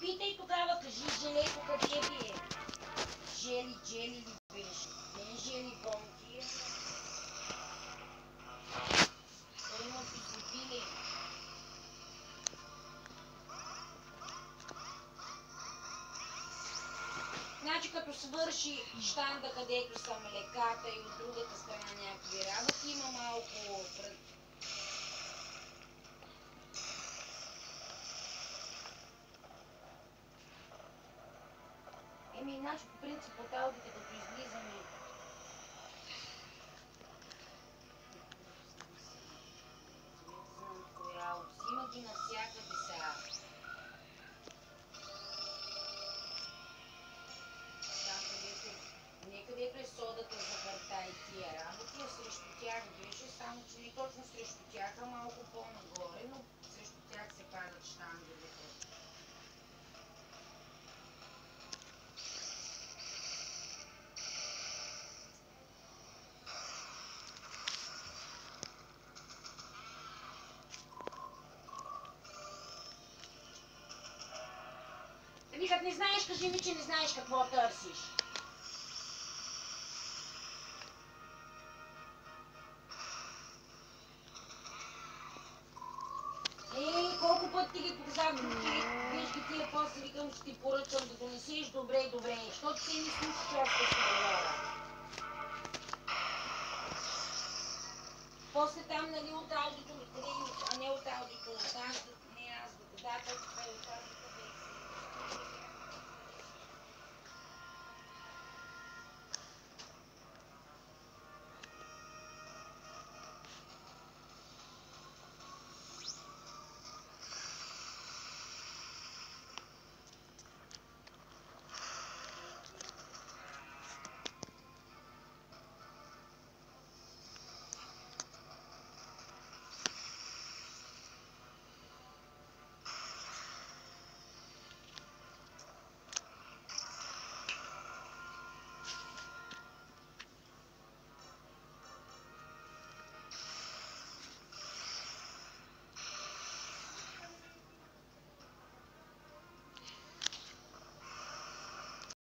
питай тогава, кажи желейко къде ви е. Жели, джели Значи като свърши щанда, където са млеката и от другата страна някакви работи, има малко пред... Еми, значи по принцип от аудите, като излизаме... точно срещу тях, а малко по-нагоре, но срещу тях се падат щангелите. Ами като не знаеш, кажи ми, че не знаеш какво търсиш. Ти ги, виж ги тия, после викам, ще ти поръчам да донесеш добре, добре, защото ти не слушаш аз да си говоря. После там, нали, от аудито, а не от аудито, от аз